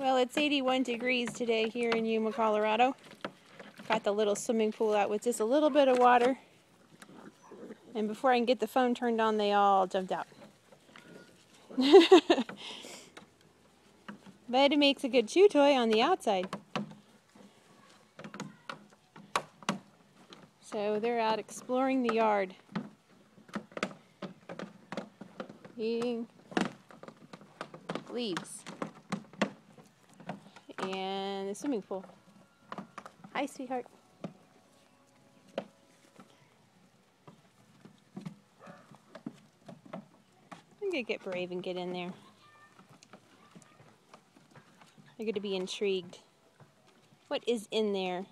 Well, it's 81 degrees today here in Yuma, Colorado. Got the little swimming pool out with just a little bit of water. And before I can get the phone turned on, they all jumped out. but it makes a good chew toy on the outside. So they're out exploring the yard. Eating leaves and the swimming pool. Hi, sweetheart. I'm gonna get brave and get in there. I'm gonna be intrigued. What is in there?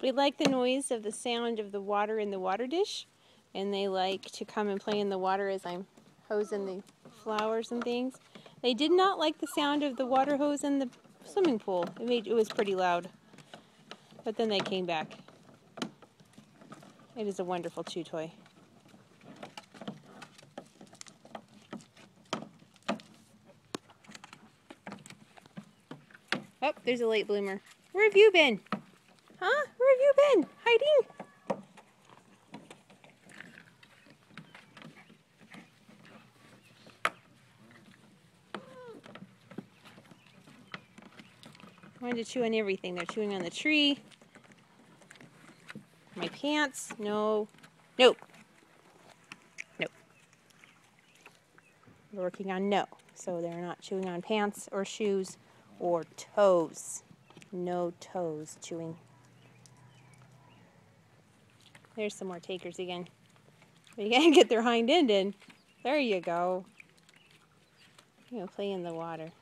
We like the noise of the sound of the water in the water dish, and they like to come and play in the water as I'm hosing the flowers and things. They did not like the sound of the water hose in the swimming pool. It made it was pretty loud. But then they came back. It is a wonderful chew toy. Oh, there's a late bloomer. Where have you been? Huh? Where have you been? Hiding? Wanted to chew on everything. They're chewing on the tree. My pants. No. Nope. Nope. We're working on no. So they're not chewing on pants or shoes or toes. No toes chewing. There's some more takers again. You gotta get their hind end in. There you go. You know, play in the water.